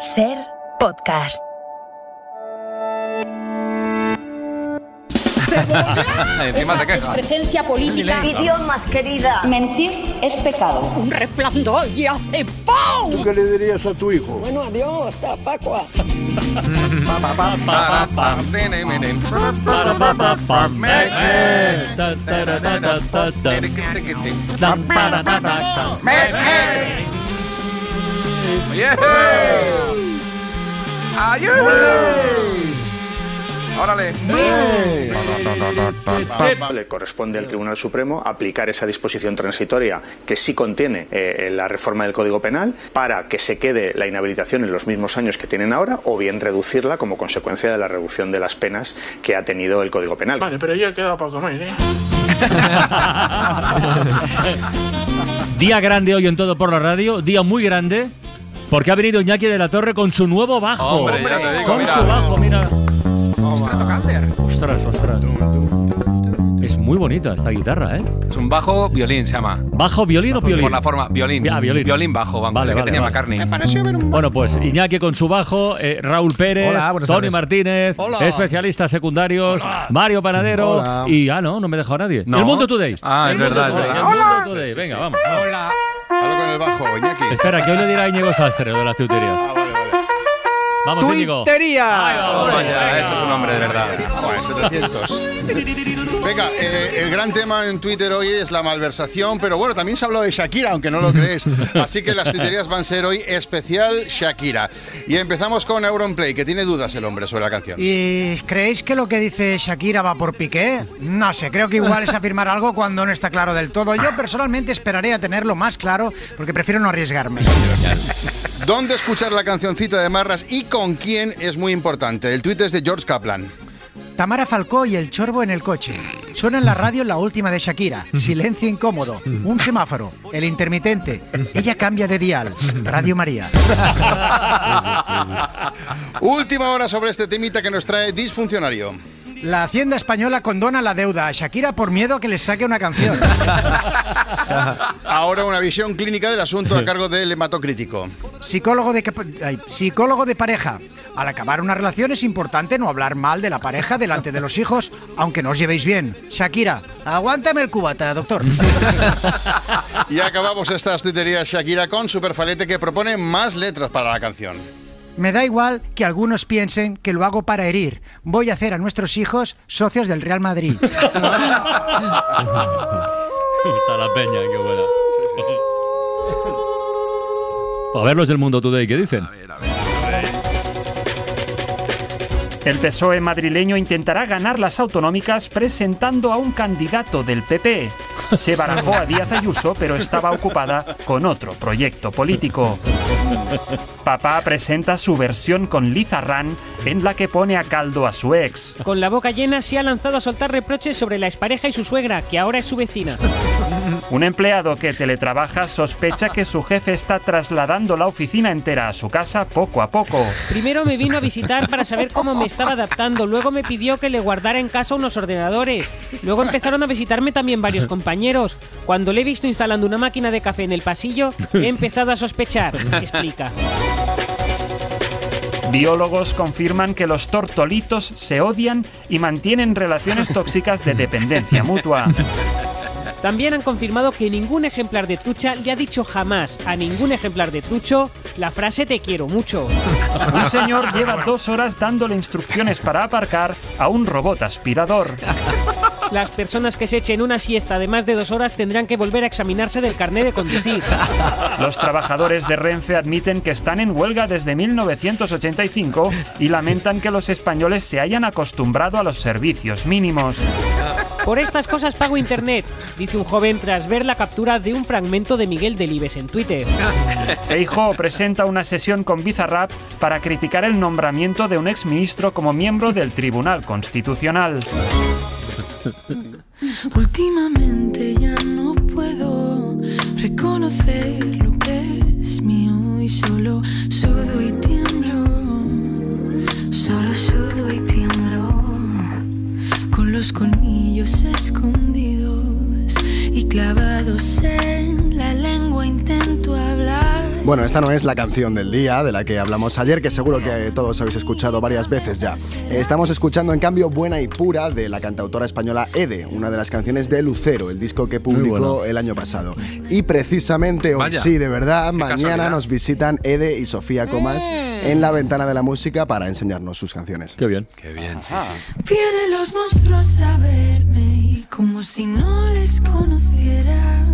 Ser podcast. Encima se queja. presencia política. Idiomas, querida. Mentir es pecado. Un resplandor y hace ¡pum! ¿Tú qué le dirías a tu hijo? Bueno, adiós, hasta Pascua. Yeah. Ayú. Órale. Le corresponde al Tribunal Supremo aplicar esa disposición transitoria que sí contiene eh, la reforma del Código Penal para que se quede la inhabilitación en los mismos años que tienen ahora o bien reducirla como consecuencia de la reducción de las penas que ha tenido el Código Penal. Vale, pero yo he quedado para comer, ¿eh? Día grande hoy en todo por la radio, día muy grande, porque ha venido Iñaki de la Torre con su nuevo bajo. Hombre, ya te digo, con mira. su bajo, mira. Ostras, ostras. Es muy bonita esta guitarra, ¿eh? Es un bajo violín, se llama. ¿Bajo violín o violín? Por la forma, violín. Ah, violín. bajo, vamos, Vale, el que tenía vale. McCartney. pareció ver un... Bueno, pues Iñaki con su bajo, eh, Raúl Pérez, Hola, Tony tardes. Martínez, Hola. especialistas secundarios, Mario Panadero Hola. y ah, no, no me he dejado nadie. No. El Mundo Today. Ah, El es Mundo verdad, Today. El Mundo Hola. Today. Venga, vamos. Hablo con el bajo, Iñaki. Espera, que hoy le dirá Íñigo Sastre lo de las tuiterías. Ah, Vamos, vaya, eso es un hombre de verdad. Joder, 700. Venga, eh, el gran tema en Twitter hoy es la malversación, pero bueno, también se ha hablado de Shakira, aunque no lo crees. Así que las tuiterías van a ser hoy especial Shakira. Y empezamos con Auronplay, que tiene dudas el hombre sobre la canción. ¿Y creéis que lo que dice Shakira va por piqué? No sé, creo que igual es afirmar algo cuando no está claro del todo. Yo personalmente esperaré a tenerlo más claro porque prefiero no arriesgarme. ¿Dónde escuchar la cancioncita de Marras y con quién es muy importante? El tuit es de George Kaplan. Tamara Falcó y el chorbo en el coche. Suena en la radio la última de Shakira. Silencio incómodo. Un semáforo. El intermitente. Ella cambia de dial. Radio María. Última hora sobre este temita que nos trae Disfuncionario. La Hacienda Española condona la deuda a Shakira por miedo a que le saque una canción. Ahora una visión clínica del asunto a cargo del hematocrítico. Psicólogo de, ay, psicólogo de pareja. Al acabar una relación es importante no hablar mal de la pareja delante de los hijos, aunque no os llevéis bien. Shakira, aguántame el cubata, doctor. Y acabamos estas tuiterías Shakira con Superfalete que propone más letras para la canción. Me da igual que algunos piensen que lo hago para herir. Voy a hacer a nuestros hijos socios del Real Madrid. Está la peña, qué buena. A ver los del Mundo Today, ¿qué dicen? El PSOE madrileño intentará ganar las autonómicas presentando a un candidato del PP. Se barajó a Díaz Ayuso, pero estaba ocupada con otro proyecto político. Papá presenta su versión con Lizarrán, en la que pone a caldo a su ex. Con la boca llena se ha lanzado a soltar reproches sobre la expareja y su suegra, que ahora es su vecina. Un empleado que teletrabaja sospecha que su jefe está trasladando la oficina entera a su casa poco a poco. Primero me vino a visitar para saber cómo me estaba adaptando, luego me pidió que le guardara en casa unos ordenadores. Luego empezaron a visitarme también varios compañeros. Cuando le he visto instalando una máquina de café en el pasillo, he empezado a sospechar, explica. Biólogos confirman que los tortolitos se odian y mantienen relaciones tóxicas de dependencia mutua. También han confirmado que ningún ejemplar de trucha le ha dicho jamás a ningún ejemplar de trucho la frase te quiero mucho. Un señor lleva dos horas dándole instrucciones para aparcar a un robot aspirador. Las personas que se echen una siesta de más de dos horas tendrán que volver a examinarse del carné de conducir. Los trabajadores de Renfe admiten que están en huelga desde 1985 y lamentan que los españoles se hayan acostumbrado a los servicios mínimos. Por estas cosas pago internet, dice un joven tras ver la captura de un fragmento de Miguel Delibes en Twitter. Feijóo presenta una sesión con Bizarrap para criticar el nombramiento de un exministro como miembro del Tribunal Constitucional. Últimamente ya no puedo reconocer lo que es mío y solo sudo y tiemblo, los colmillos escondidos y clavados en la lengua intento hablar Bueno, esta no es la canción del día de la que hablamos ayer, que seguro que todos habéis escuchado varias veces ya. Estamos escuchando, en cambio, Buena y Pura de la cantautora española Ede, una de las canciones de Lucero, el disco que publicó bueno. el año pasado. Y precisamente hoy, Vaya, sí, de verdad, mañana casualidad. nos visitan Ede y Sofía Comas en la ventana de la música para enseñarnos sus canciones. Qué bien. Qué bien, sí, sí. Vienen los monstruos a verme y como si no les conociera.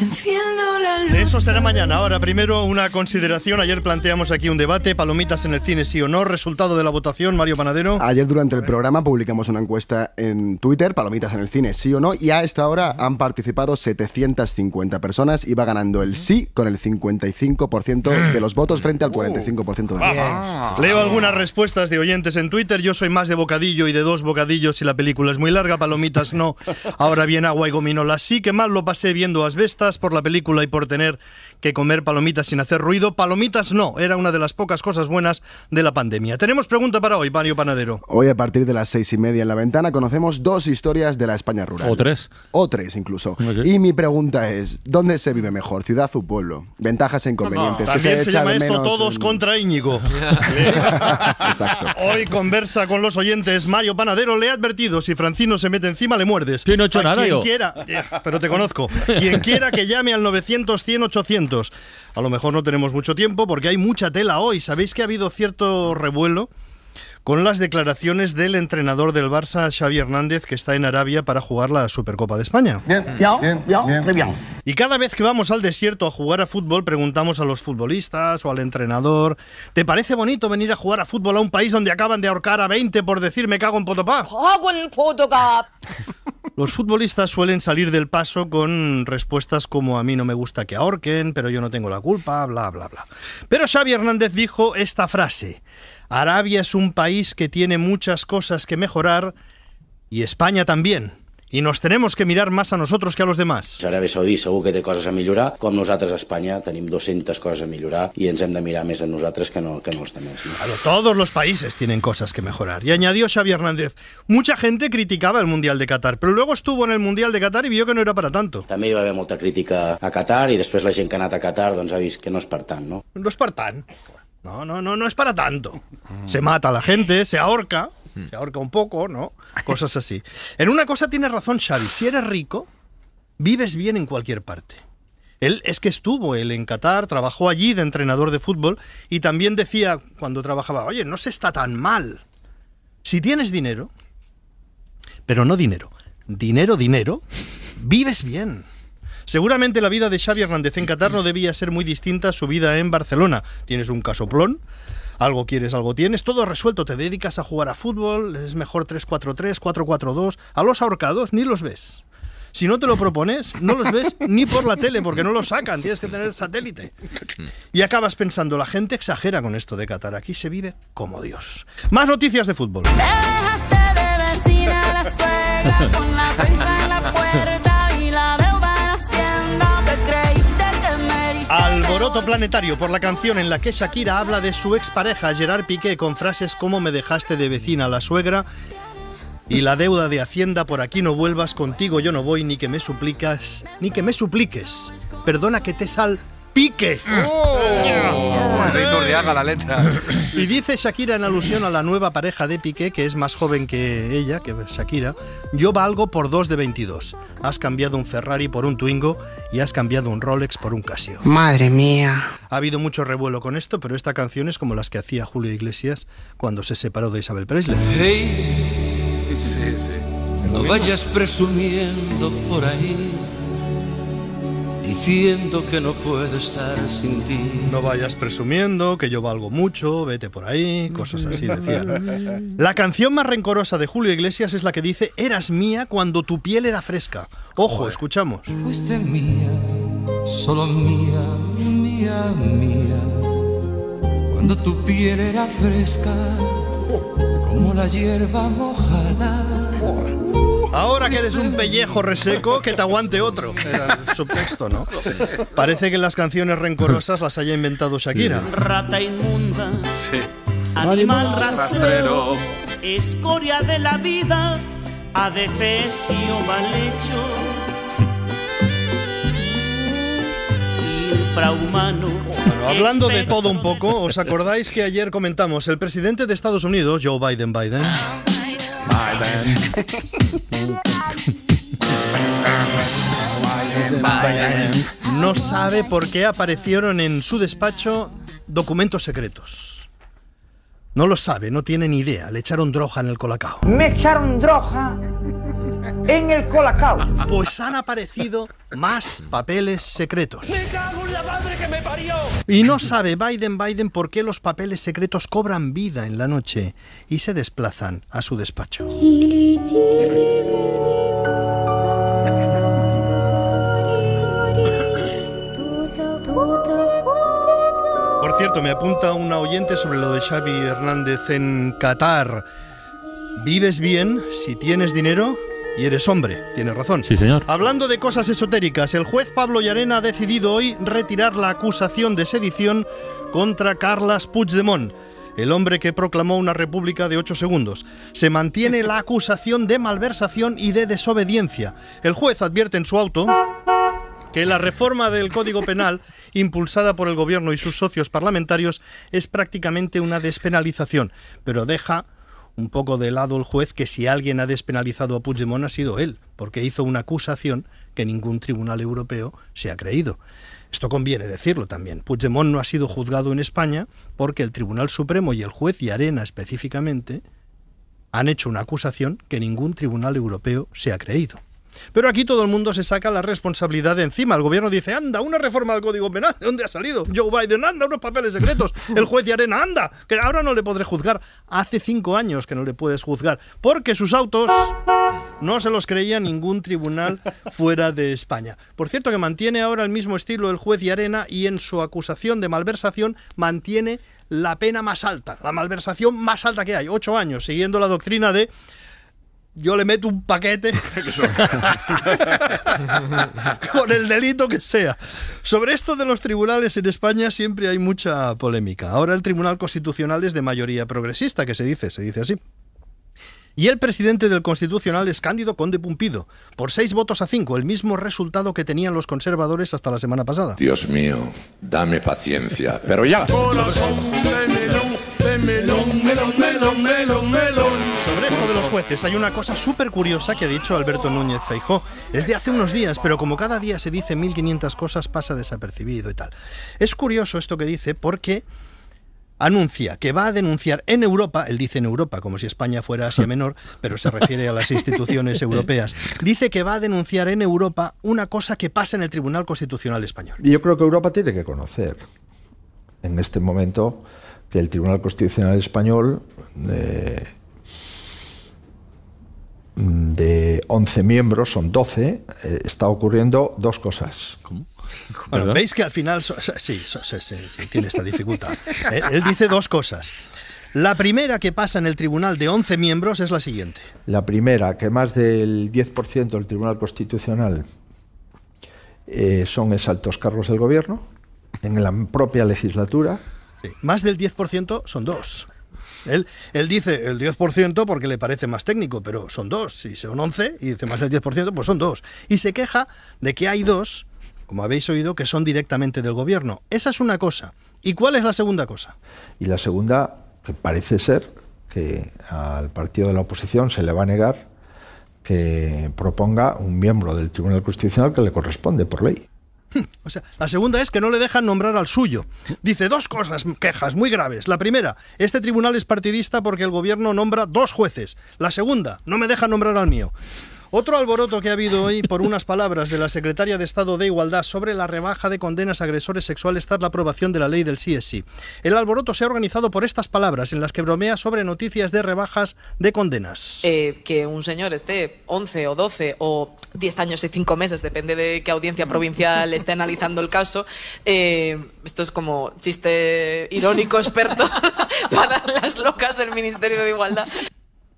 Enciendo la luz. Eso será mañana. Ahora, primero una consideración. Ayer planteamos aquí un debate. Palomitas en el cine, sí o no. Resultado de la votación, Mario Panadero. Ayer durante el programa publicamos una encuesta en Twitter, Palomitas en el cine, sí o no, y a esta hora han participado 750 personas y va ganando el sí con el 55% de los votos frente al 45% de no. Leo algunas respuestas de oyentes en Twitter. Yo soy más de bocadillo y de dos bocadillos si la película es muy larga. Palomitas no. Ahora bien, agua y gominolas sí. Que mal lo pasé viendo asbestas por la película y por tener que comer palomitas sin hacer ruido. Palomitas no. Era una de las pocas cosas buenas de la pandemia. Tenemos pregunta para hoy, Mario Panadero. Hoy a partir de las seis y media en la ventana conocemos dos historias de la España rural. O tres. O tres incluso. Y mi pregunta es, ¿dónde se vive mejor, ciudad o pueblo? Ventajas e inconvenientes. que También se, llama esto Todos en- contra Íñigo. Exacto. Hoy conversa con los oyentes. Mario Panadero le ha advertido: si Francino se mete encima, le muerdes. Sí, no he hecho A nada quien yo. quiera, eh, pero te conozco. Quien quiera que llame al 900 100 800. A lo mejor no tenemos mucho tiempo porque hay mucha tela hoy. ¿Sabéis que ha habido cierto revuelo? Con las declaraciones del entrenador del Barça, Xavi Hernández, que está en Arabia para jugar la Supercopa de España. Bien, bien, bien, très bien. Y cada vez que vamos al desierto a jugar a fútbol, preguntamos a los futbolistas o al entrenador: ¿Te parece bonito venir a jugar a fútbol a un país donde acaban de ahorcar a 20 por decir me cago en Potopá? Los futbolistas suelen salir del paso con respuestas como a mí no me gusta que ahorquen, pero yo no tengo la culpa, bla, bla, bla. Pero Xavi Hernández dijo esta frase. Arabia es un país que tiene muchas cosas que mejorar y España también. Y nos tenemos que mirar más a nosotros que a los demás. Aràbia Saudí segur que té coses a millorar, com nosaltres a Espanya tenim 200 coses a millorar i ens hem de mirar més a nosaltres que no, que no els demés. No? Claro, todos los países tienen cosas que mejorar. Y añadió Xavi Hernández, mucha gente criticaba el Mundial de Qatar, pero luego estuvo en el Mundial de Qatar y vio que no era para tanto. També hi va haver molta crítica a Qatar i després la gent que ha anat a Qatar doncs, ha vist que no és per tant. No? No es para tan. No, no, no, no es para tanto. Se mata a la gente, se ahorca, se ahorca un poco, ¿no? Cosas así. En una cosa tiene razón Xavi, si eres rico, vives bien en cualquier parte. Él es que estuvo él en Qatar, trabajó allí de entrenador de fútbol y también decía cuando trabajaba, oye, no se está tan mal. Si tienes dinero, pero no dinero, dinero, dinero, vives bien. Seguramente la vida de Xavi Hernández en Qatar no debía ser muy distinta a su vida en Barcelona. Tienes un casoplón, algo quieres, algo tienes, todo resuelto, te dedicas a jugar a fútbol, es mejor 3-4-3, 4-4-2, a los ahorcados ni los ves. Si no te lo propones, no los ves ni por la tele, porque no los sacan, tienes que tener satélite. Y acabas pensando, la gente exagera con esto de Qatar, aquí se vive como Dios. Más noticias de fútbol. Dejaste de vecina la suegra con la Planetario por la canción en la que Shakira habla de su expareja Gerard Piqué con frases como me dejaste de vecina la suegra y la deuda de Hacienda por aquí no vuelvas contigo yo no voy ni que me suplicas ni que me supliques. Perdona que te sal pique Oh, es de Iturriaga la letra. y dice Shakira en alusión a la nueva pareja de Piqué, que es más joven que ella, que Shakira, yo valgo por dos de 22. Has cambiado un Ferrari por un Twingo y has cambiado un Rolex por un Casio. Madre mía. Ha habido mucho revuelo con esto, pero esta canción es como las que hacía Julio Iglesias cuando se separó de Isabel Presley. No vayas presumiendo por ahí, diciendo que no puedo estar sin ti. No vayas presumiendo que yo valgo mucho, vete por ahí, cosas así decía. ¿no? La canción más rencorosa de Julio Iglesias es la que dice Eras mía cuando tu piel era fresca. Ojo, escuchamos. Fuiste mía, solo mía, mía, mía. Cuando tu piel era fresca, como la hierba mojada. Ahora que eres un pellejo reseco, que te aguante otro. Era el subtexto, ¿no? Parece que las canciones rencorosas las haya inventado Shakira. Rata inmunda, Sí. animal Rastrero. rastrero, escoria de la vida, adefesio mal hecho. infrahumano. Bueno, hablando de todo un poco, ¿os acordáis que ayer comentamos el presidente de Estados Unidos, Joe Biden Biden? No sabe por qué aparecieron en su despacho documentos secretos. No lo sabe, no tiene ni idea. Le echaron droga en el colacao. Me echaron droga en el colacao. Pues han aparecido más papeles secretos. ¡Me cago en la madre que me parió! Y no sabe Biden Biden por qué los papeles secretos cobran vida en la noche y se desplazan a su despacho. Por cierto, me apunta una oyente sobre lo de Xavi Hernández en Qatar. Vives bien si tienes dinero y eres hombre. Tienes razón. Sí, señor. Hablando de cosas esotéricas, el juez Pablo Llarena ha decidido hoy retirar la acusación de sedición contra Carles Puigdemont, el hombre que proclamó una república de 8 segundos. Se mantiene la acusación de malversación y de desobediencia. El juez advierte en su auto que la reforma del Código Penal, impulsada por el Gobierno y sus socios parlamentarios, es prácticamente una despenalización, pero deja un poco de lado el juez que si alguien ha despenalizado a Puigdemont ha sido él, porque hizo una acusación que ningún tribunal europeo se ha creído. Esto conviene decirlo también. Puigdemont no ha sido juzgado en España porque el Tribunal Supremo y el juez Llarena específicamente han hecho una acusación que ningún tribunal europeo se ha creído. Pero aquí todo el mundo se saca la responsabilidad de encima. El gobierno dice, anda, una reforma del Código Penal. ¿De dónde ha salido? Joe Biden, anda, unos papeles secretos. El juez de Arena, anda, que ahora no le podré juzgar. Hace cinco años que no le puedes juzgar. Porque sus autos no se los creía ningún tribunal fuera de España. Por cierto, que mantiene ahora el mismo estilo el juez de Arena y en su acusación de malversación mantiene la pena más alta, la malversación más alta que hay, ocho años, siguiendo la doctrina de yo le meto un paquete con el delito que sea. Sobre esto de los tribunales en España siempre hay mucha polémica. Ahora el Tribunal Constitucional es de mayoría progresista, que se dice, se dice así. Y el presidente del Constitucional es Cándido Conde Pumpido, por seis votos a cinco, el mismo resultado que tenían los conservadores hasta la semana pasada. Dios mío, dame paciencia. Pero ya. Sobre esto de los jueces hay una cosa súper curiosa que ha dicho Alberto Núñez Feijó. Es de hace unos días, pero como cada día se dice 1500 cosas, pasa desapercibido y tal. Es curioso esto que dice porque anuncia que va a denunciar en Europa, él dice en Europa como si España fuera Asia Menor, pero se refiere a las instituciones europeas, dice que va a denunciar en Europa una cosa que pasa en el Tribunal Constitucional Español. Y yo creo que Europa tiene que conocer en este momento que el Tribunal Constitucional Español eh, de 11 miembros, son 12, eh, está ocurriendo dos cosas. Bueno, veis que al final, so- so- sí, so- sí, sí, sí, tiene esta dificultad. Eh, Él dice dos cosas. La primera que pasa en el tribunal de 11 miembros es la siguiente. La primera, que más del 10% del Tribunal Constitucional eh, son exaltos cargos del gobierno, en la propia legislatura. Sí, Más del 10% son dos. Él, él dice el 10% porque le parece más técnico, pero son dos. Si son 11 y dice más del 10%, pues son dos. Y se queja de que hay dos, como habéis oído, que son directamente del gobierno. Esa es una cosa. ¿Y cuál es la segunda cosa? Y la segunda, que parece ser que al partido de la oposición se le va a negar que proponga un miembro del Tribunal Constitucional que le corresponde por ley. O sea, la segunda es que no le dejan nombrar al suyo. Dice dos cosas, quejas muy graves. La primera, este tribunal es partidista porque el gobierno nombra dos jueces. La segunda, no me dejan nombrar al mío. Otro alboroto que ha habido hoy por unas palabras de la secretaria de Estado de Igualdad sobre la rebaja de condenas a agresores sexuales tras la aprobación de la ley del CSI. El alboroto se ha organizado por estas palabras en las que bromea sobre noticias de rebajas de condenas. Eh, que un señor esté 11 o 12 o 10 años y 5 meses, depende de qué audiencia provincial esté analizando el caso. eh, esto es como chiste irónico experto para las locas del Ministerio de Igualdad.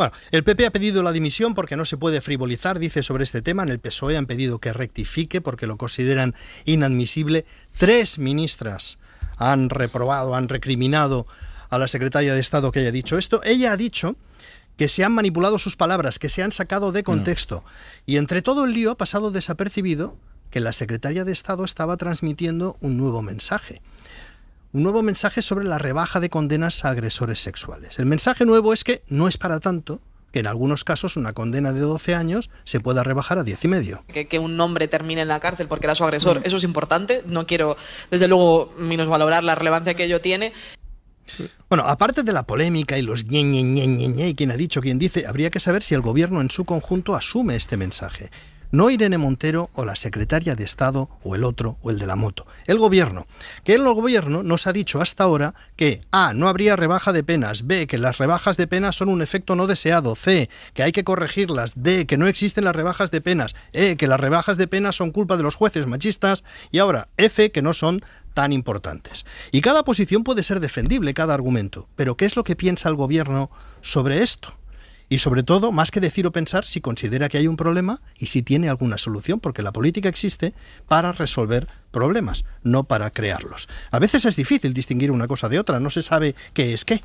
Bueno, el PP ha pedido la dimisión porque no se puede frivolizar, dice sobre este tema. En el PSOE han pedido que rectifique porque lo consideran inadmisible. Tres ministras han reprobado, han recriminado a la secretaria de Estado que haya dicho esto. Ella ha dicho que se han manipulado sus palabras, que se han sacado de contexto. Y entre todo el lío ha pasado desapercibido que la secretaria de Estado estaba transmitiendo un nuevo mensaje. Un nuevo mensaje sobre la rebaja de condenas a agresores sexuales. El mensaje nuevo es que no es para tanto, que en algunos casos una condena de 12 años se pueda rebajar a 10 y medio. Que, que un hombre termine en la cárcel porque era su agresor, eso es importante. No quiero, desde luego, minusvalorar la relevancia que ello tiene. Bueno, aparte de la polémica y los ñe, ñe, ñe, ñe, ñe, y quién ha dicho, quién dice, habría que saber si el gobierno en su conjunto asume este mensaje. No Irene Montero o la secretaria de Estado o el otro o el de la moto. El gobierno. Que el gobierno nos ha dicho hasta ahora que A. No habría rebaja de penas. B. Que las rebajas de penas son un efecto no deseado. C. Que hay que corregirlas. D. Que no existen las rebajas de penas. E. Que las rebajas de penas son culpa de los jueces machistas. Y ahora F. Que no son tan importantes. Y cada posición puede ser defendible, cada argumento. Pero ¿qué es lo que piensa el gobierno sobre esto? Y sobre todo, más que decir o pensar, si considera que hay un problema y si tiene alguna solución, porque la política existe para resolver problemas, no para crearlos. A veces es difícil distinguir una cosa de otra, no se sabe qué es qué.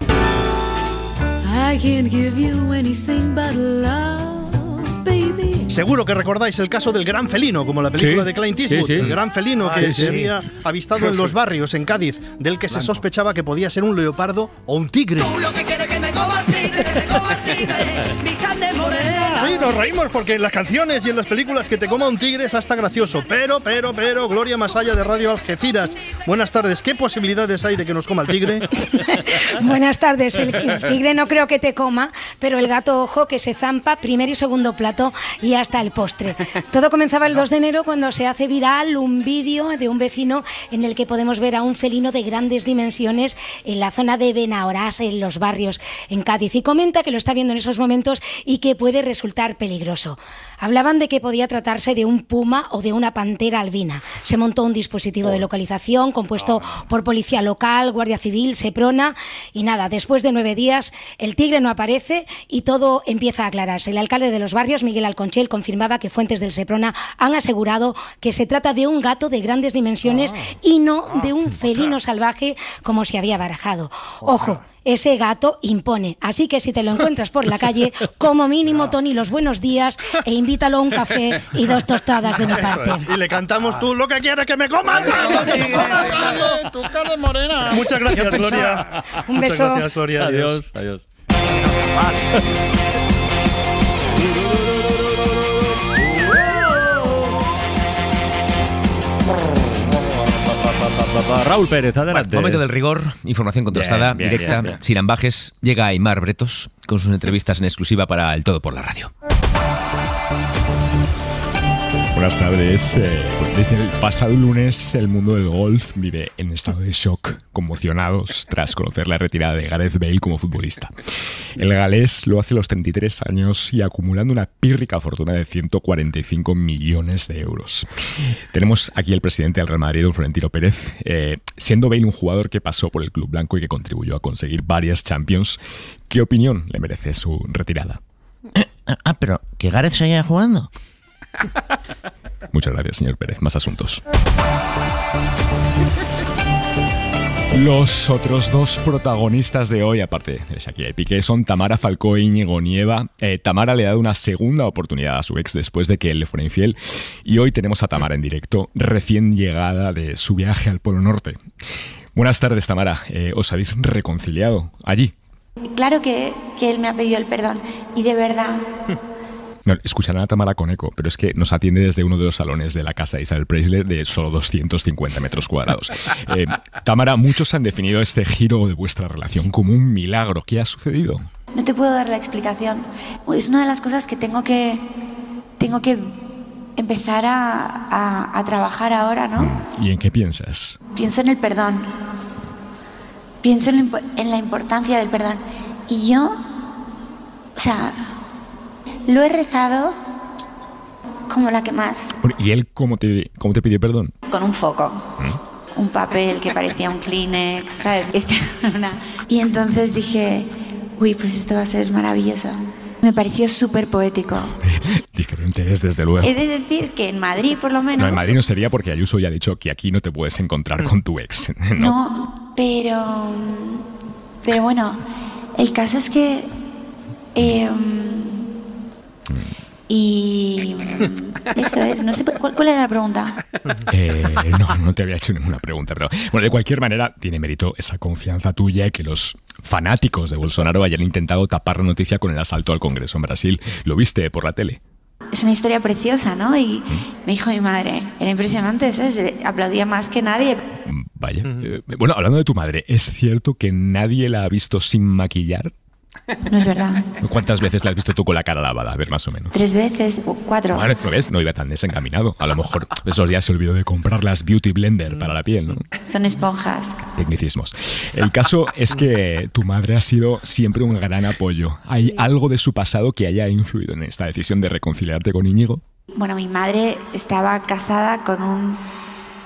Seguro que recordáis el caso del gran felino, como la película Sí, de Clint Eastwood, sí. el gran felino que Ay, se había avistado en los barrios, en Cádiz, del que se sospechaba que podía ser un leopardo o un tigre. Lo que quiere que te coma el tigre, que te coma el tigre, mi carne morena. Sí, nos reímos porque en las canciones y en las películas que te coma un tigre es hasta gracioso. Pero, pero, pero, Gloria Masaya de Radio Algeciras. Buenas tardes. ¿Qué posibilidades hay de que nos coma el tigre? Buenas tardes. El, el tigre no creo que te coma, pero el gato ojo que se zampa primer y segundo plato y hasta el postre. Todo comenzaba el 2 de enero cuando se hace viral un vídeo de un vecino en el que podemos ver a un felino de grandes dimensiones en la zona de Benahorás, en los barrios en Cádiz. Y comenta que lo está viendo en esos momentos y que puede resultar peligroso. Hablaban de que podía tratarse de un puma o de una pantera albina. Se montó un dispositivo de localización compuesto por policía local, guardia civil, Seprona y nada, después de nueve días el tigre no aparece y todo empieza a aclararse. El alcalde de los barrios, Miguel Alconchel, confirmaba que fuentes del Seprona han asegurado que se trata de un gato de grandes dimensiones y no de un felino salvaje como se había barajado. Ojo. Ese gato impone, así que si te lo encuentras por la calle, como mínimo Tony los buenos días e invítalo a un café y dos tostadas de mi parte. es. Y le cantamos tú lo que quieres que me coma el gato, que me coma el gato. Tu carne morena. Muchas gracias, Gloria. Un Muchas beso. gracias, Gloria. Adiós, adiós. Raúl Pérez, adelante. Momento del rigor, información contrastada, Bien, bien, directa, bien. sin ambajes. Llega Aymar Bretos con sus entrevistas en exclusiva para El Todo por la Radio. Buenas tardes. Eh, desde el pasado lunes, el mundo del golf vive en estado de shock, conmocionados tras conocer la retirada de Gareth Bale como futbolista. El galés lo hace a los 33 años y acumulando una pírrica fortuna de 145 millones de euros. Tenemos aquí al presidente del Real Madrid, don Florentino Pérez. Eh, siendo Bale un jugador que pasó por el club blanco y que contribuyó a conseguir varias Champions, ¿qué opinión le merece su retirada? Ah, pero que Gareth seguía jugando. Muchas gracias, señor Pérez. Más asuntos. Los otros dos protagonistas de hoy, aparte de Shakira y Piqué, son Tamara Falcó e Íñigo Nieva. Eh, Tamara le ha dado una segunda oportunidad a su ex después de que él le fuera infiel. Y hoy tenemos a Tamara en directo, recién llegada de su viaje al Polo Norte. Buenas tardes, Tamara. Eh, ¿Os habéis reconciliado allí? Claro que, que él me ha pedido el perdón y de verdad No, escucharán a Tamara con eco, pero es que nos atiende desde uno de los salones de la casa de Isabel Preisler de solo 250 metros cuadrados. Eh, Tamara, muchos han definido este giro de vuestra relación como un milagro. ¿Qué ha sucedido? no te puedo dar la explicación. Es una de las cosas que tengo que tengo que empezar a, a- a trabajar ahora, ¿no? ¿Y en qué piensas? Pienso en el perdón. Pienso en la importancia del perdón. Y yo, o sea, lo he rezado como la que más, ¿Y él cómo te, cómo te pidió perdón? con un foco. un papel que parecía un Kleenex, ¿sabes? Y entonces dije, uy, pues esto va a ser maravilloso. Me pareció súper poético. Diferente es, desde luego. He de decir que en Madrid, por lo menos. No, en Madrid no sería porque Ayuso ya ha dicho que aquí no te puedes encontrar con tu ex. ¿no? No, pero. Pero bueno, el caso es que. eh, Y mm, eso es, no sé cuál, cuál era la pregunta. Eh, no, no te había hecho ninguna pregunta, pero bueno, de cualquier manera tiene mérito esa confianza tuya y que los fanáticos de Bolsonaro hayan intentado tapar la noticia con el asalto al Congreso en Brasil. ¿Lo viste por la tele? Es una historia preciosa, ¿no? Y me dijo mi madre, era impresionante, ¿sabes? Aplaudía más que nadie. Vaya. Eh, bueno, hablando de tu madre, ¿es cierto que nadie la ha visto sin maquillar? No es verdad. ¿Cuántas veces la has visto tú con la cara lavada? A ver, más o menos. Tres veces, o cuatro. Bueno, ¿no ves? No iba tan desencaminado. A lo mejor esos días se olvidó de comprar las Beauty Blender para la piel, ¿no? Son esponjas. Tecnicismos. El caso es que tu madre ha sido siempre un gran apoyo. ¿Hay algo de su pasado que haya influido en esta decisión de reconciliarte con Íñigo? Bueno, mi madre estaba casada con un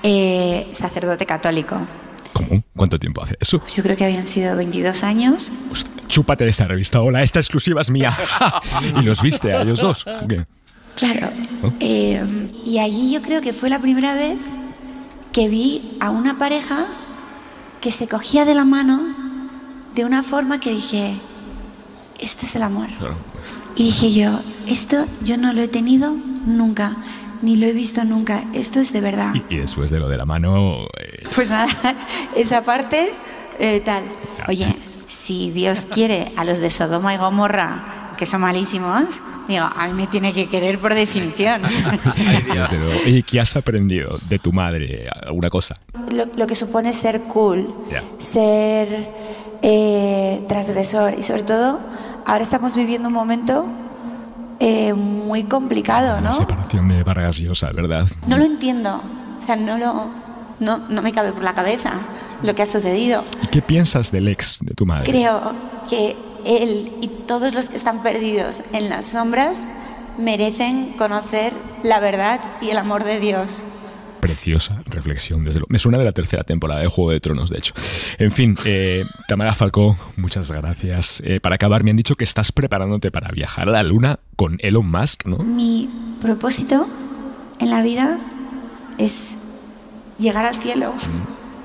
eh, sacerdote católico. ¿Cómo? ¿Cuánto tiempo hace eso? Yo creo que habían sido 22 años. Chúpate de esta revista. Hola, esta exclusiva es mía. ¿Y los viste a ellos dos? Claro. ¿Oh? Eh, y allí yo creo que fue la primera vez que vi a una pareja que se cogía de la mano de una forma que dije, este es el amor. Y dije yo, esto yo no lo he tenido nunca, ni lo he visto nunca, esto es de verdad. Y después de lo de la mano, eh, Pues nada, esa parte, eh, tal. Oye, si Dios quiere a los de Sodoma y Gomorra, que son malísimos, digo, a mí me tiene que querer por definición. Oye, ¿qué has aprendido de tu madre? ¿Alguna cosa? lo, lo que supone ser cool, ser eh, transgresor y sobre todo, ahora estamos viviendo un momento eh, muy complicado, ¿no? Separación de Vargas Llosa, ¿verdad? No lo entiendo, o sea, no lo, no, no me cabe por la cabeza lo que ha sucedido. ¿Y qué piensas del ex de tu madre? Creo que él y todos los que están perdidos en las sombras merecen conocer la verdad y el amor de Dios. Preciosa reflexión, desde luego. Me suena de la tercera temporada de Juego de Tronos, de hecho. En fin, eh, Tamara Falcó, muchas gracias. Eh, para acabar, me han dicho que estás preparándote para viajar a la Luna con Elon Musk, ¿no? Mi propósito en la vida es llegar al cielo.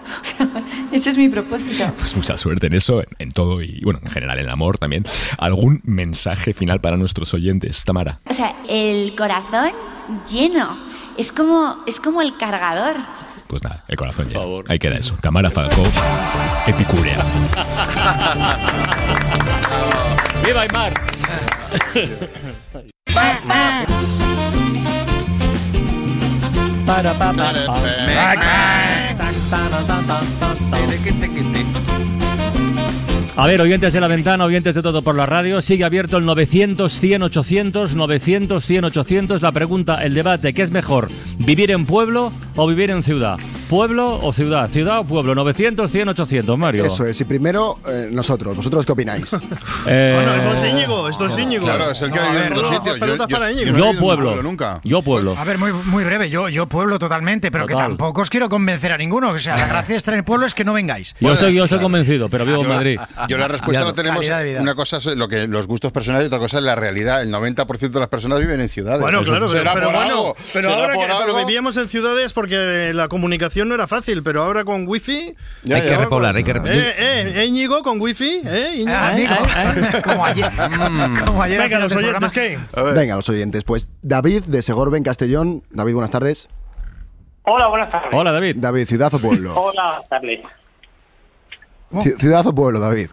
O sea, ese es mi propósito. Pues mucha suerte en eso, en, en todo y, bueno, en general en el amor también. ¿Algún mensaje final para nuestros oyentes, Tamara? O sea, el corazón lleno. Es como, es como el cargador. Pues nada, el corazón lleno. Ahí queda eso. Tamara Falcó, epicúrea. ¡Viva Aymar! Para, pa, pa, A ver, oyentes de la ventana, oyentes de todo por la radio, sigue abierto el 900 100 800, 900 100 800. La pregunta, el debate, ¿qué es mejor? ¿Vivir en pueblo o vivir en ciudad? ¿Pueblo o ciudad? ¿Ciudad o pueblo? 900 100 800, Mario. Eso es. Y primero, eh, nosotros. ¿Vosotros qué opináis? Eh, Bueno, esto es Íñigo, esto es Íñigo. Claro, es el que No, vivido en ver, otro no, sitio. Yo- yo- para yo Íñigo. no Yo pueblo. pueblo nunca. Yo pueblo. A ver, muy, muy breve, yo, yo pueblo totalmente, pero que Total. tampoco os quiero convencer a ninguno. O sea, la gracia de estar en el pueblo es que no vengáis. Yo estoy, yo estoy convencido, pero vivo en Madrid. Yo la respuesta la tenemos. Una cosa es lo que los gustos personales y otra cosa es la realidad. El 90% de las personas viven en ciudades. Bueno, Eso claro, pero, pero bueno, pero ahora que pero vivíamos en ciudades porque la comunicación no era fácil, pero ahora con wifi. Ya, Hay que ya. repoblar, hay que repoblar. Eh, eh, eh, Íñigo con wifi, eh, Íñigo. Ah, amigo. Como ayer. Como ayer Venga, los oyentes. ¿qué? Venga, los oyentes. Pues David de Segorbe en Castellón. David, buenas tardes. Hola, buenas tardes. Hola, David. David, ¿ciudad o pueblo? Hola, tardes. Ci- ¿Ciudad o pueblo, David?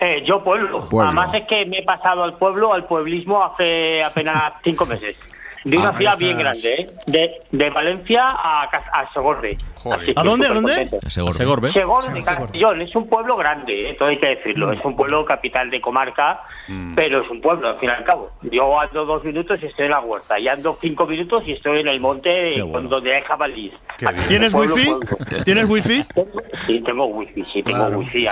Eh, yo pueblo. Pueblo. Además es que me he pasado al pueblo, al pueblismo, hace apenas cinco meses. De una Ah, ciudad bien grande, ¿eh? De, de Valencia a, a Segorbe. ¿A dónde, a dónde? Seguro. Segorbe. Segorbe Castellón es un pueblo grande, ¿eh? todo hay que decirlo. Es un pueblo capital de comarca, pero es un pueblo, al fin y al cabo. Yo ando dos minutos y estoy en la huerta, y ando cinco minutos y estoy en el monte con- donde hay que ¿Tienes pueblo, wifi? pueblo. ¿Tienes wifi? Sí, tengo wifi, sí, tengo Claro. wifi. sí,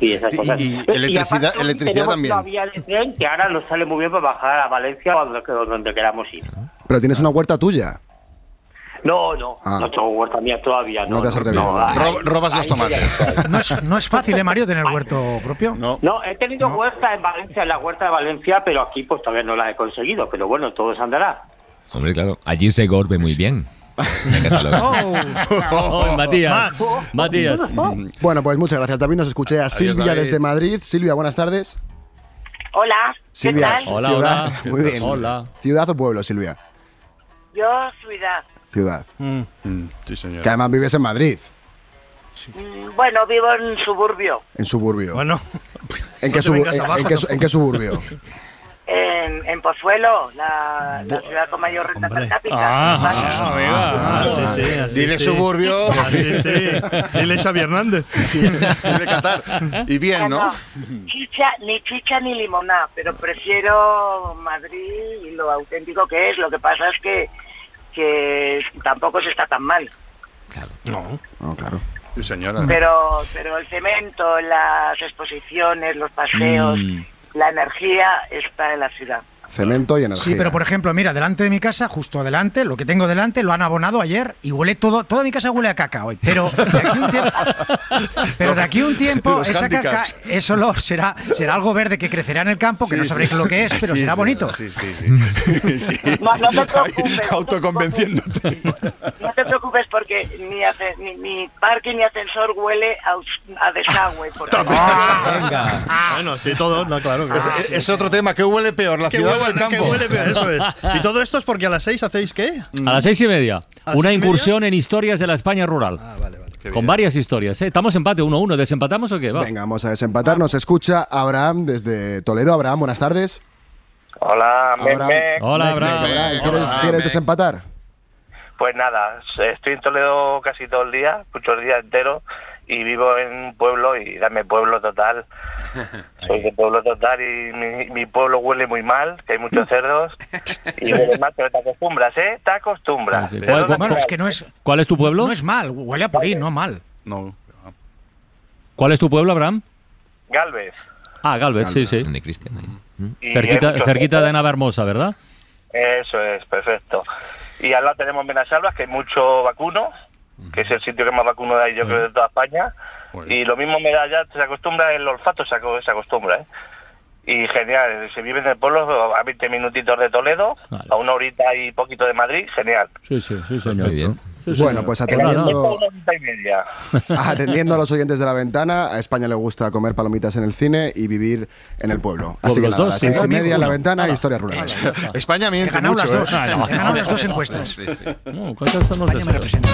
Y- y aparte, electricidad- electricidad tenemos también. una vía de tren que ahora nos sale muy bien para bajar a Valencia o donde, donde queramos ir. Pero tienes una huerta tuya. No, no, Ah. no tengo huerta mía todavía. No, No te has atrevido. ahí- Ro- robas los tomates. No es, no es fácil, ¿eh, Mario, tener huerto propio? No. No, he tenido huerta en Valencia, en la huerta de Valencia, pero aquí pues todavía no la he conseguido. Pero bueno, todo se andará. Hombre, claro. Allí se gorbe muy bien. Hasta luego. Oh, Matías. Matías. Bueno, pues muchas gracias, David. Nos escuché a Silvia desde Madrid. Silvia, buenas tardes. Hola, ¿qué Silvia, tal? ciudad. Muy bien. Hola. ¿Ciudad o pueblo, Silvia? Yo, ciudad. Ciudad. Mm, Sí, señor. Que además vives en Madrid, Mm, Bueno, vivo en suburbio, en suburbio. Bueno. ¿En qué, subu- qué en qué suburbio? en, en Pozuelo, la, la ciudad con mayor renta per cápita. Ah. Ah, sí, sí, así Dile sí. suburbio. Así, sí. Dile Xavi Hernández. Dile Qatar. Y bien, ¿no? Chicha, ni chicha ni limonada, pero prefiero Madrid y lo auténtico que es. Lo que pasa es que, que tampoco se está tan mal. No. No, claro. Sí, señora. Pero, pero el cemento, las exposiciones, los paseos, Mm. La energía está en la ciudad. Cemento y energía. Sí, pero por ejemplo, mira, delante de mi casa, justo delante, lo que tengo delante, lo han abonado ayer y huele todo, toda mi casa huele a caca hoy. Pero de aquí un tiempo, pero de aquí un tiempo esa caca, ese olor será, será algo verde que crecerá en el campo, que Sí, no sabréis sí. lo que es, pero Sí, será sí, bonito. Sí, sí, sí. Sí. No, no te preocupes. Ay, Autoconvenciéndote. No te preocupes porque ni, hace- ni, ni parque ni ascensor huele a, a desagüe. por ejemplo. Bueno, sí, todo, no, claro. que Es, sí. es otro tema. ¿Qué huele peor, la Que ciudad huele- o el campo? que huele peor, eso es. Y todo esto es porque a las seis hacéis qué? A las seis y media. ¿A las Una media? incursión en historias de la España rural. Ah, vale, vale. Qué Con bien. varias historias. ¿eh? Estamos empate 1-1. ¿Desempatamos o qué? Va. Venga, vamos a desempatar. Nos escucha Abraham desde Toledo. Abraham, buenas tardes. Hola, Abraham. Hola, Me- Abraham. me- Hola, ¿Quieres, Abraham. quieres desempatar? Pues nada, estoy en Toledo casi todo el día, muchos días enteros, y vivo en un pueblo y dame pueblo total. Soy de pueblo total y mi, mi pueblo huele muy mal, que hay muchos cerdos, y huele mal, pero te acostumbras, ¿eh? Te acostumbras. Sí, ¿Cuál- no cuál- es que no es, ¿Cuál es tu pueblo? no es mal, huele a purín, no mal. No. ¿Cuál es tu pueblo, Abraham? Galvez. Ah, Galvez, sí, sí. De Cristian. ahí. Hay Cerquita, cerquita de Navahermosa, ¿verdad? Eso es, perfecto. Y al lado tenemos Benasalvas, que hay mucho vacuno, que es el sitio que más vacuno hay, yo creo, de toda España. Y lo mismo me da ya, se acostumbra, el olfato se, se acostumbra, ¿eh? Y genial, se vive en el pueblo a 20 minutitos de Toledo, Vale. a una horita y poquito de Madrid, genial. Sí, sí, sí, señor. Muy bien. Sí, Bueno, pues atendiendo, una horita y media. atendiendo a los oyentes de la ventana, a España le gusta comer palomitas en el cine y vivir en el pueblo. Así que nada, a dos, las seis y media en la ventana, Hala. historias rurales. España miente ganado las mucho, dos, ¿eh? Ah, no. he ganado las dos encuestas. No, ¿cuántas son los España me representa.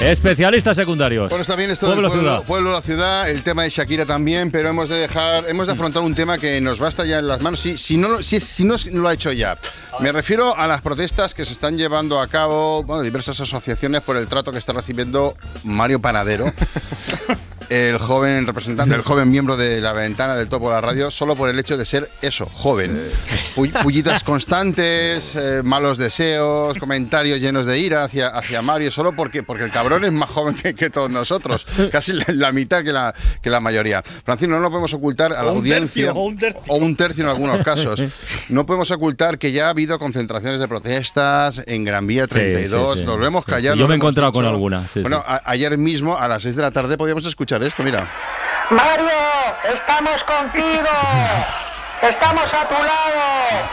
Especialistas secundarios. Bueno, está bien esto del Pueblo, pueblo, ciudad. pueblo, la ciudad, el tema de Shakira también, pero hemos de dejar, hemos de afrontar un tema que nos va a estar ya en las manos. Si, si no, si, si no lo ha hecho ya, me refiero a las protestas que se están llevando a cabo, bueno, diversas asociaciones por el trato que está recibiendo Mario Panadero. El joven representante, el joven miembro de la ventana del topo de la radio, solo por el hecho de ser eso, joven. Pu- Pullitas constantes, eh, malos deseos, comentarios llenos de ira hacia, hacia Mario, solo porque, porque el cabrón es más joven que, que todos nosotros, casi la, la mitad que la, que la mayoría. Francino, no lo podemos ocultar a la O un audiencia, tercio, o un tercio. o un tercio en algunos casos. No podemos ocultar que ya ha habido concentraciones de protestas en Gran Vía 32, sí, sí. nos lo hemos Sí, callado. sí. Yo me he encontrado con dicho. alguna, sí, bueno, sí. a- ayer mismo a las 6 de la tarde podíamos escuchar esto, mira. Mario, estamos contigo. Estamos a tu lado.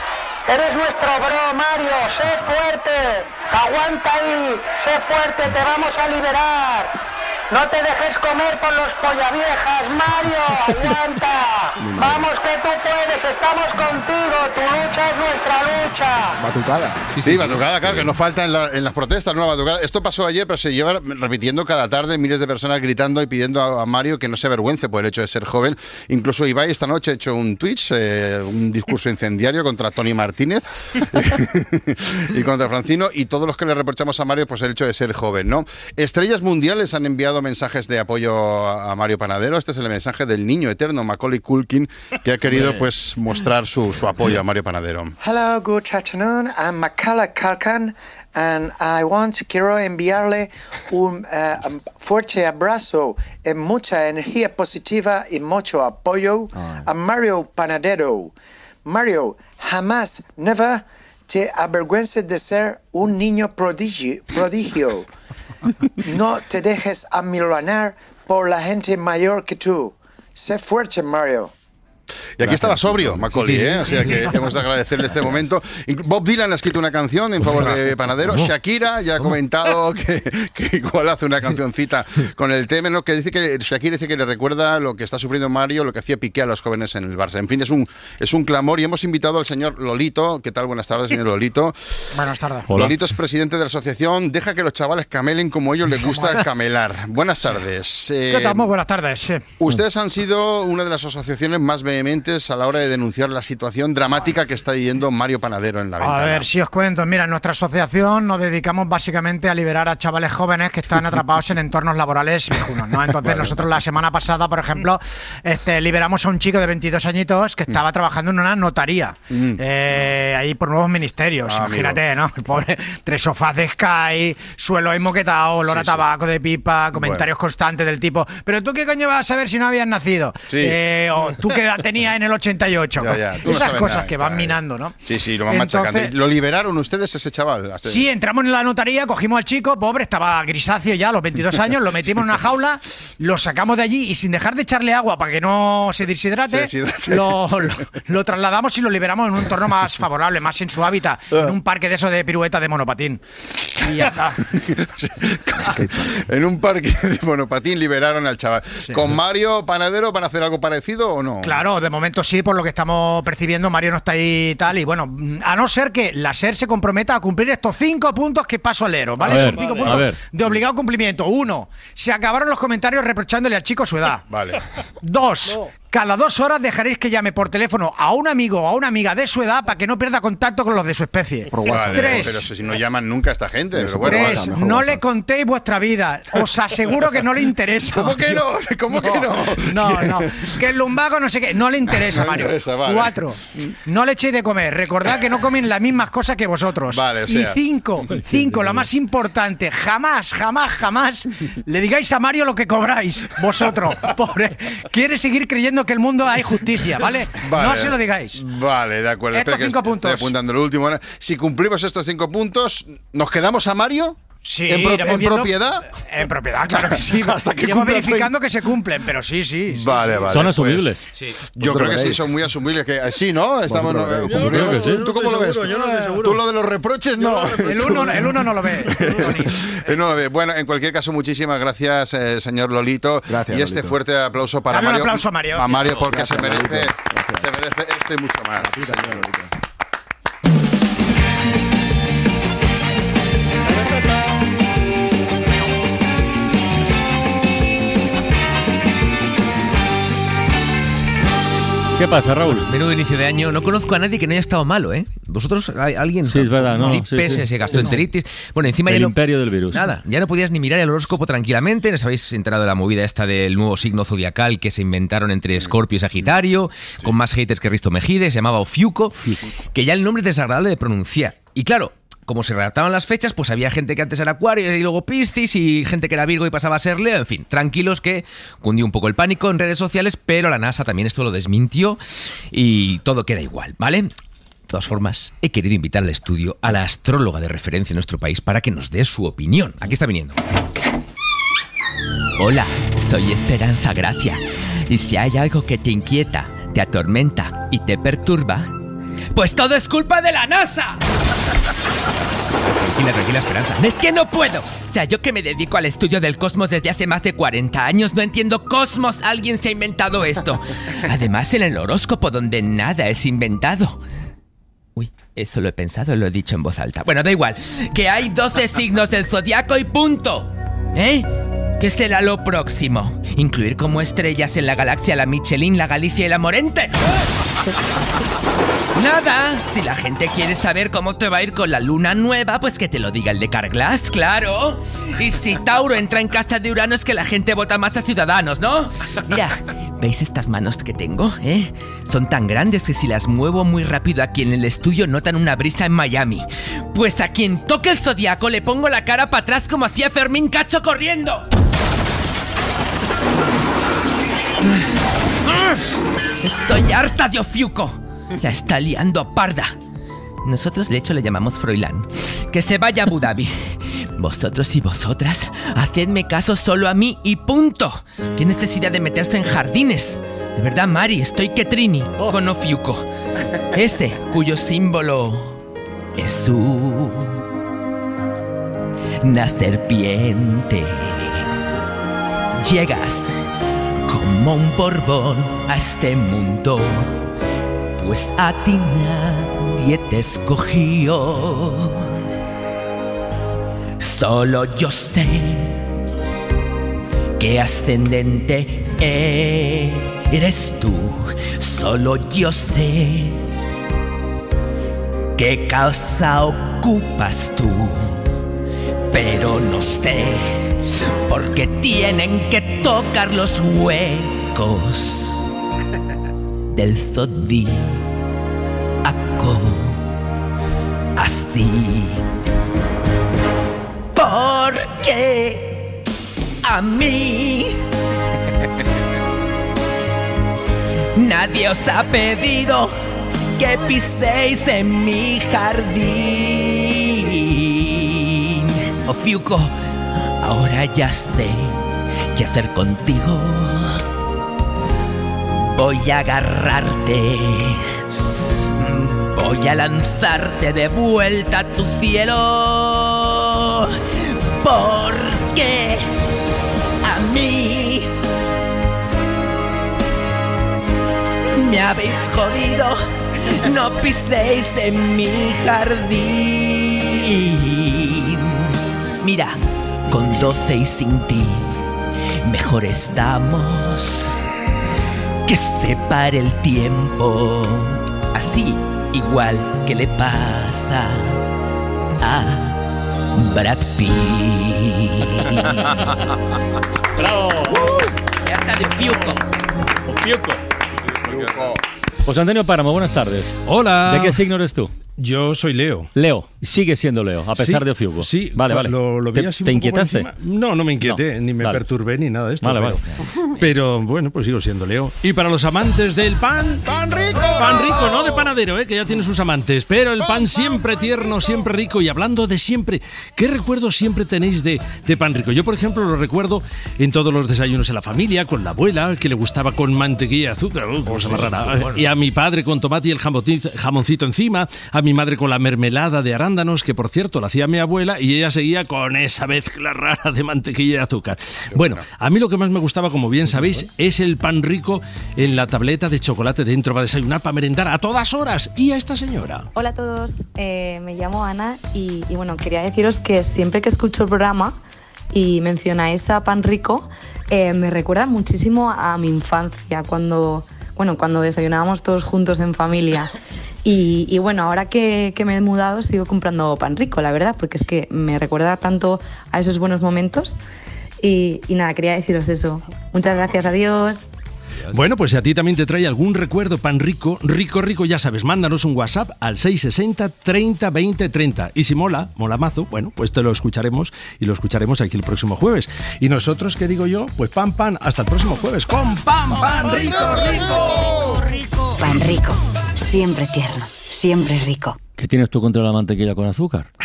Eres nuestro bro, Mario. Sé fuerte. Aguanta ahí. Sé fuerte. Te vamos a liberar. No te dejes comer por los pollaviejas, Mario. Aguanta. Vamos que tú puedes. Estamos contigo. Tu lucha es nuestra lucha. Batucada. Sí, batucada, claro, que no falta en, la- en las protestas, ¿no? Batucada. Esto pasó ayer, pero se lleva repitiendo cada tarde, miles de personas gritando y pidiendo a, a Mario que no se avergüence por el hecho de ser joven. Incluso Ibai esta noche ha hecho un Twitch, eh, un discurso incendiario contra Tony Martínez y contra Francino y todos los que le reprochamos a Mario pues el hecho de ser joven, ¿no? Estrellas mundiales han enviado mensajes de apoyo a, Mario Panadero. Este es el mensaje del niño eterno Macaulay Culkin que ha querido pues mostrar su, su apoyo a Mario Panadero. Hello, good afternoon. I'm Makala Kalkan and I want quiero enviarle un um, fuerte abrazo y mucha energía positiva y mucho apoyo a Mario Panadero. Mario, jamás, never te avergüences de ser un niño prodigio. prodigio. No te dejes amilanar por la gente mayor que tú. Sé fuerte, Mario. Y aquí estaba sobrio, Macaulay, Sí, sí, sí. ¿eh? O sea que hemos de agradecerle este momento. Bob Dylan ha escrito una canción en favor de Panadero. Shakira ya ha comentado que, que igual hace una cancioncita con el tema, ¿no? que dice que Shakira dice que le recuerda lo que está sufriendo Mario, lo que hacía Piqué a los jóvenes en el Barça. En fin, es un, es un clamor y hemos invitado al señor Lolito. ¿Qué tal? Buenas tardes, señor Lolito. Buenas tardes. Lolito es presidente de la asociación Deja que los chavales camelen como a ellos les gusta camelar. Buenas tardes. Eh, ¿Qué tal? Muy buenas tardes. sí. Ustedes han sido una de las asociaciones más vehementes a la hora de denunciar la situación dramática que está viviendo Mario Panadero en la A ventana. ver, si os cuento, mira, en nuestra asociación nos dedicamos básicamente a liberar a chavales jóvenes que están atrapados en entornos laborales viejunos, ¿no? Entonces Vale. nosotros la semana pasada, por ejemplo, este, liberamos a un chico de 22 añitos que estaba trabajando en una notaría, eh, ahí por nuevos ministerios, Ah, imagínate, ¿no? El pobre, tres sofás de Sky, suelo enmoquetado, olor Sí, a sí. tabaco de pipa, comentarios constantes del tipo, pero tú qué coño vas a saber si no habías nacido, Sí. Eh, o tú qué edad tenías en el 88, Ya, ya, no esas cosas nada, que van minando, ¿no? Sí, sí, lo van machacando. ¿Lo liberaron ustedes ese chaval? Hace- Sí, entramos en la notaría, cogimos al chico, pobre, estaba grisáceo ya, a los 22 años, lo metimos en una jaula, lo sacamos de allí y sin dejar de echarle agua para que no se deshidrate, Se deshidrate. Lo, lo- lo trasladamos y lo liberamos en un entorno más favorable, más en su hábitat, en un parque de eso de pirueta de monopatín. Y ya está. en un parque de monopatín liberaron al chaval. ¿Con Mario Panadero van a hacer algo parecido o no? Claro, de momento sí, por lo que estamos percibiendo, Mario no está ahí y tal. Y bueno, a no ser que la SER se comprometa a cumplir estos cinco puntos que paso a leeros, ¿vale? A ver, Son cinco vale. puntos a ver. de obligado cumplimiento. Uno, se acabaron los comentarios reprochándole al chico su edad. Vale. Dos, cada dos horas dejaréis que llame por teléfono a un amigo o a una amiga de su edad para que no pierda contacto con los de su especie. Vale, Tres, Pero si no llaman nunca a esta gente. Pero bueno, Tres, no le contéis vuestra vida. Os aseguro que no le interesa. ¿Cómo que no? ¿Cómo que no? No, no. Que el lumbago no sé qué. No le interesa, No le Mario. interesa, vale. Cuatro. No le echéis de comer. Recordad que no comen las mismas cosas que vosotros. Vale, o y sea- cinco. Cinco, lo más importante. Jamás, jamás, jamás le digáis a Mario lo que cobráis. Vosotros. Pobre. Quiere seguir creyendo que el mundo hay justicia, ¿vale? Vale. No se lo digáis. Vale, de acuerdo. Estos Espera que cinco estoy puntos. apuntando lo último. Si cumplimos estos cinco puntos, ¿nos quedamos a Mario? Sí, ¿En, pro- iremos en viendo- propiedad? En propiedad, claro que sí. Hasta que Iremos verificando que se cumplen, pero sí, sí. sí, Vale, sí. vale. Son pues, asumibles. Yo creo que sí, son muy asumibles. Que, sí, ¿no? Estamos, no, ¿tú- creo que sí. ¿Tú cómo lo ves? Yo no estoy seguro. Tú lo de los reproches, no. El uno, el uno no lo ve. Eh, no lo ve. Bueno, en cualquier caso, muchísimas gracias, eh, señor Lolito. Gracias, y este Lolito. fuerte aplauso para Dale un Mario. aplauso a Mario. A Mario porque Gracias, se merece, Lolito. se merece esto y mucho más. Sí, señor. ¿Qué pasa, Raúl? Menudo inicio de año. No conozco a nadie que no haya estado malo, ¿eh? ¿Vosotros, hay alguien? Sí, es verdad, no, Gripes, sí, sí. gastroenteritis. Bueno, encima ya El no- imperio del virus. Nada, ya no podías ni mirar el horóscopo tranquilamente. ¿Os habéis enterado de la movida esta del nuevo signo zodiacal que se inventaron entre Escorpio y Sagitario? Con más haters que Risto Mejide, se llamaba Ofiuco. Que ya el nombre es desagradable de pronunciar. Y claro. Como se redactaban las fechas, pues había gente que antes era Acuario y luego Piscis y gente que era Virgo y pasaba a ser Leo. En fin, tranquilos que cundió un poco el pánico en redes sociales, pero la NASA también esto lo desmintió y todo queda igual, ¿vale? De todas formas, he querido invitar al estudio a la astróloga de referencia en nuestro país para que nos dé su opinión. Aquí está viniendo. Hola, soy Esperanza Gracia. Y si hay algo que te inquieta, te atormenta y te perturba, pues todo es culpa de la NASA. Tranquila, tranquila, Esperanza. Es que no puedo. O sea, yo que me dedico al estudio del cosmos desde hace más de 40 años, no entiendo cosmos. Alguien se ha inventado esto. Además, en el horóscopo donde nada es inventado. Uy, eso lo he pensado, lo he dicho en voz alta. Bueno, da igual. Que hay 12 signos del zodiaco y punto. ¿Eh? ¿Qué será lo próximo? ¿Incluir como estrellas en la galaxia la Michelin, la Galicia y la Morente? Nada, si la gente quiere saber cómo te va a ir con la luna nueva, pues que te lo diga el de Carglass, claro. Y si Tauro entra en casa de Urano es que la gente vota más a Ciudadanos, ¿no? Mira, ¿veis estas manos que tengo, eh? Son tan grandes que si las muevo muy rápido aquí en el estudio notan una brisa en Miami. Pues a quien toque el zodiaco le pongo la cara para atrás como hacía Fermín Cacho corriendo. Estoy harta de Ofiuco. La está liando parda. Nosotros de hecho le llamamos Froilán. Que se vaya a Abu Dhabi. Vosotros y vosotras, hacedme caso solo a mí y punto. ¿Qué necesidad de meterse en jardines? De verdad, Mari, estoy que trini con Ofiuco. Este, cuyo símbolo es tú. Una serpiente. Llegas como un borbón a este mundo, pues a ti nadie te escogió. Solo yo sé que ascendente eres tú. Solo yo sé qué causa ocupas tú. Pero no sé por qué tienen que tocar los huecos del zodíaco así. Porque a mí nadie os ha pedido que piséis en mi jardín. Ofiuco, ahora ya sé qué hacer contigo. Voy a agarrarte. Voy a lanzarte de vuelta a tu cielo. Porque a mí me habéis jodido. No piséis en mi jardín. Mira, con doce y sin ti, mejor estamos. Que se pare el tiempo. Así, igual que le pasa a Brad Pitt. ¡Bravo! Ya está de Fiuco. Fiuco. José Antonio Páramo, buenas tardes. Hola. ¿De qué signo eres tú? Yo soy Leo. Leo, sigue siendo Leo, a pesar Sí, de Ofiugo. Sí, vale, vale. Lo, lo vi ¿Te, así inquietaste? No, no me inquieté, No, ni me vale. perturbé ni nada de esto. Vale, pero, vale. pero bueno, pues sigo siendo Leo. Y para los amantes del pan. ¡Pan rico! Pan rico, no de panadero, ¿eh? que ya tiene sus amantes. Pero el pan siempre tierno, siempre rico. Y hablando de siempre, ¿qué recuerdos siempre tenéis de, de pan rico? Yo, por ejemplo, lo recuerdo en todos los desayunos en la familia, con la abuela, que le gustaba con mantequilla y azúcar, uh, cosa más rara. Y a mi padre con tomate y el jamoncito, encima. A mi madre con la mermelada de arándanos, que por cierto la hacía mi abuela, y ella seguía con esa mezcla rara de mantequilla y azúcar. Bueno, a mí lo que más me gustaba, como bien sabéis, es el pan rico en la tableta de chocolate dentro para desayunar, para merendar a todas horas. Y a esta señora. Hola a todos, eh, me llamo Ana y, y bueno, quería deciros que siempre que escucho el programa y mencionáis a Pan Rico, eh, me recuerda muchísimo a mi infancia, cuando, bueno, cuando desayunábamos todos juntos en familia. Y, y bueno, ahora que, que me he mudado sigo comprando Pan Rico, la verdad, porque es que me recuerda tanto a esos buenos momentos. Y, y nada, quería deciros eso. Muchas gracias, adiós. Bueno, pues si a ti también te trae algún recuerdo pan rico, rico, rico, ya sabes, mándanos un WhatsApp al 660 30 20 30. Y si mola, mola mazo, bueno, pues te lo escucharemos y lo escucharemos aquí el próximo jueves. Y nosotros, ¿qué digo yo? Pues pan, pan, hasta el próximo jueves con pan, pan, rico, rico. Pan rico, siempre tierno, siempre rico. ¿Qué tienes tú contra la mantequilla con azúcar?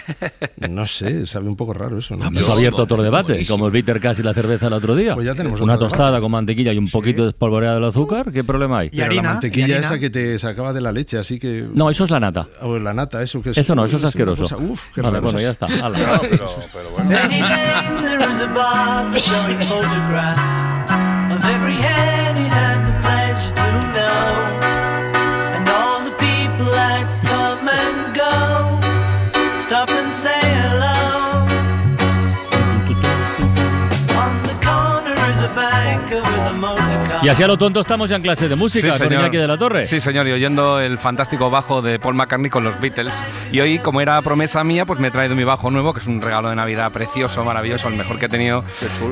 No sé, sabe un poco raro eso, ¿no? Hemos Pues abierto otro debate, Buenísimo. como el bitter cash y la cerveza el otro día. Pues ya tenemos Una otro tostada debate. con mantequilla y un poquito de espolvoreado del azúcar, ¿qué problema hay? Pero la mantequilla esa que te sacaba de la leche, así que... No, eso es la nata. O la nata, eso que es... Eso no, eso es asqueroso. cosa- uf, qué Vale, bueno, ya está. No, pero, pero bueno. Y así a lo tonto estamos ya en clase de música con Iñaki de la Torre. Sí, señor, y oyendo el fantástico bajo de Paul McCartney con los Beatles. Y hoy, como era promesa mía, pues me he traído mi bajo nuevo, que es un regalo de Navidad precioso, maravilloso, el mejor que he tenido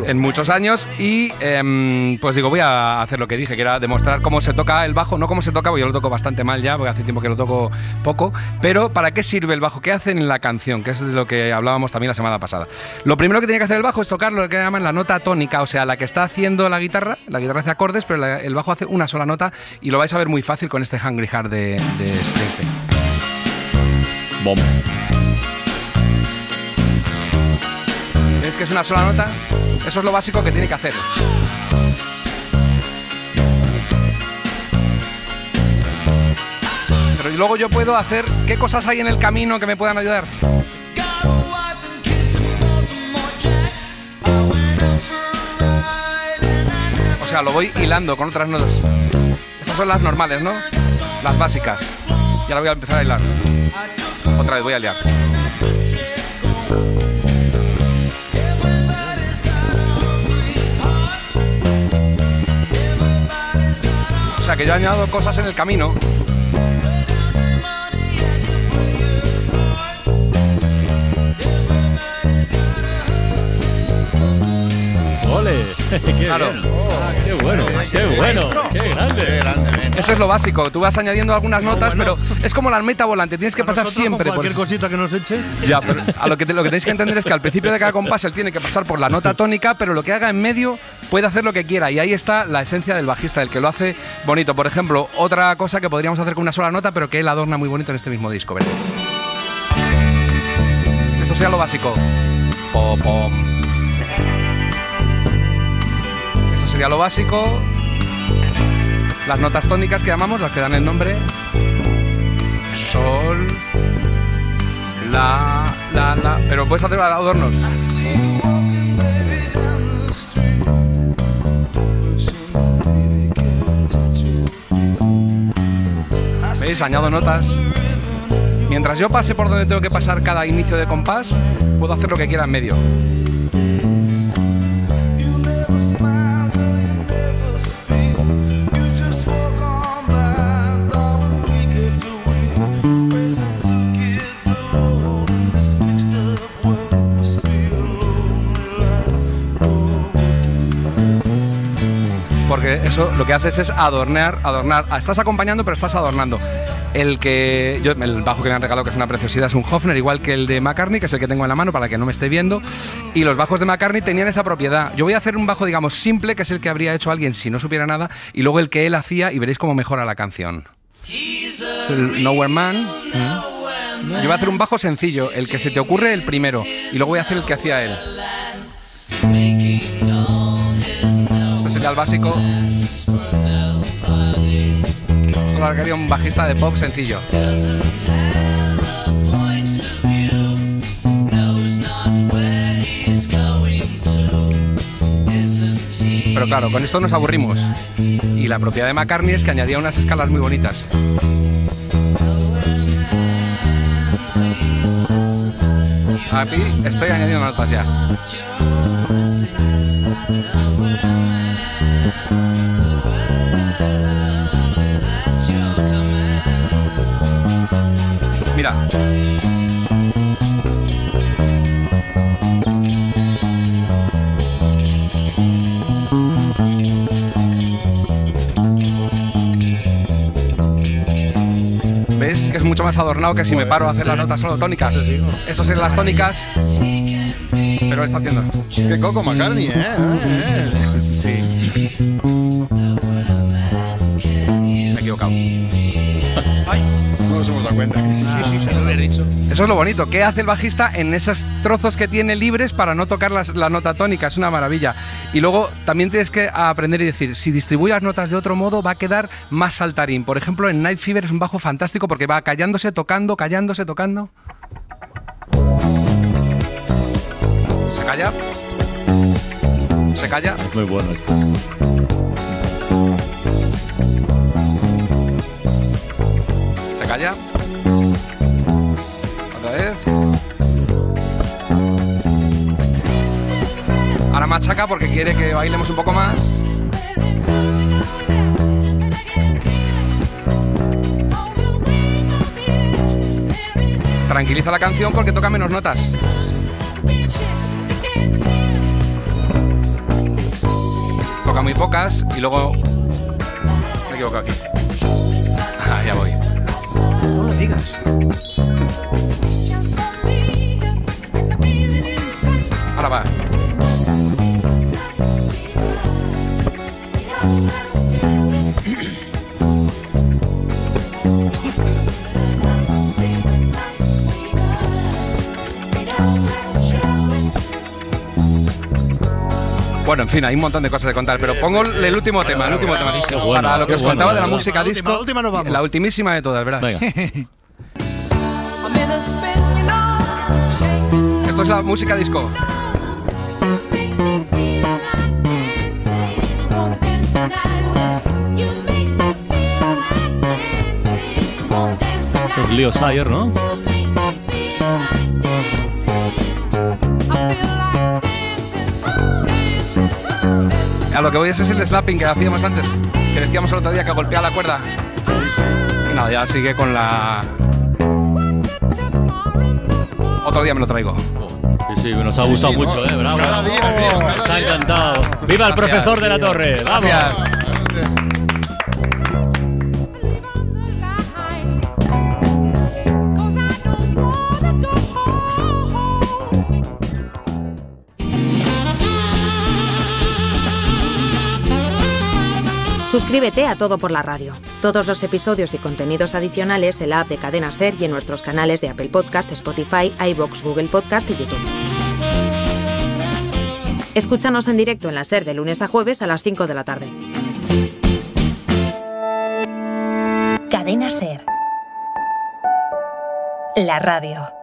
en muchos años. Y em, pues digo, voy a hacer lo que dije, que era demostrar cómo se toca el bajo, no cómo se toca, porque yo lo toco bastante mal ya, porque hace tiempo que lo toco poco, pero ¿para qué sirve el bajo? ¿Qué hacen en la canción? Que es de lo que hablábamos también la semana pasada. Lo primero que tiene que hacer el bajo es tocar lo que llaman la nota tónica, o sea, la que está haciendo la guitarra, la guitarra hace pero el bajo hace una sola nota y lo vais a ver muy fácil con este Hungry Heart de, de Springsteen. Bom. Que es una sola nota? Eso es lo básico que tiene que hacer. Pero luego yo puedo hacer qué cosas hay en el camino que me puedan ayudar. Got a wife and kids and o sea, lo voy hilando con otras notas. Estas son las normales, ¿no? Las básicas. Y ahora voy a empezar a hilar. Otra vez voy a liar. O sea que yo añado cosas en el camino. ¡Qué Claro. bien! ¡Qué bueno! ¡Qué bueno! ¡Qué grande! Eso es lo básico. Tú vas añadiendo algunas notas, pero es como la meta volante. Tienes que pasar con siempre por cualquier cosita que nos eche. Ya, pero a lo que, te- lo que tenéis que entender es que al principio de cada compás él tiene que pasar por la nota tónica, pero lo que haga en medio puede hacer lo que quiera. Y ahí está la esencia del bajista, el que lo hace bonito. Por ejemplo, otra cosa que podríamos hacer con una sola nota, pero que él adorna muy bonito en este mismo disco. ¿verdad? Esto sería lo básico. Po, pom. Sería lo básico. Las notas tónicas que llamamos, las que dan el nombre. Sol. La, la, la. Pero puedes hacer adornos. ¿Veis? Añado notas. Mientras yo pase por donde tengo que pasar cada inicio de compás, puedo hacer lo que quiera en medio. Lo que haces es adornar, adornar. Ah, Estás acompañando, pero estás adornando. El que yo, el bajo que me han regalado, que es una preciosidad, es un Hofner, igual que el de McCartney, que es el que tengo en la mano para que no me esté viendo. Y los bajos de McCartney tenían esa propiedad. Yo voy a hacer un bajo, digamos, simple, que es el que habría hecho alguien si no supiera nada, y luego el que él hacía, y veréis cómo mejora la canción. Es el Nowhere Man. ¿Mm? Yo voy a hacer un bajo sencillo, el que se te ocurre el primero, y luego voy a hacer el que hacía él. Sería el básico. Esto lo haría un bajista de pop sencillo. Pero claro, con esto nos aburrimos. Y la propiedad de McCartney es que añadía unas escalas muy bonitas. Aquí estoy añadiendo notas ya. Mira. Mucho más adornado que si me paro a hacer las notas solo tónicas. Eso son las tónicas. Pero está haciendo. Qué coco McCartney, ¿eh? Sí. Sí, sí, se lo dicho. Eso es lo bonito. ¿Qué hace el bajista en esos trozos que tiene libres para no tocar las- la nota tónica? Es una maravilla. Y luego también tienes que aprender y decir, si distribuyes las notas de otro modo va a quedar más saltarín. Por ejemplo, en Night Fever es un bajo fantástico porque va callándose, tocando, callándose, tocando. Se calla. Se calla. Muy bueno esto. Se calla. Machaca porque quiere que bailemos un poco más. Tranquiliza la canción porque toca menos notas. Toca muy pocas y luego... Me equivoco aquí. Ah, ya voy. No lo digas. Ahora va. Bueno, en fin, hay un montón de cosas de contar, pero pongo el último tema, el último tema. Para lo que os contaba de la música disco. la última nos vamos. La ultimísima de todas, verás. Esto es la música disco. Los líos ayer, ¿no? A lo que voy es ese el slapping que hacíamos antes, que decíamos el otro día que golpeaba la cuerda. Y nada, ya sigue con la. Otro día me lo traigo. Sí, sí, nos ha gustado sí, mucho, no, ¿eh? Bravo. cada día, tío, cada Nos ha día. encantado. ¡Viva el Gracias, profesor de la torre! ¡Vamos! Gracias. Suscríbete a Todo por la Radio. Todos los episodios y contenidos adicionales en la app de Cadena Ser y en nuestros canales de Apple Podcast, Spotify, iBox, Google Podcast y YouTube. Escúchanos en directo en la Ser de lunes a jueves a las 5 de la tarde. Cadena Ser. La radio.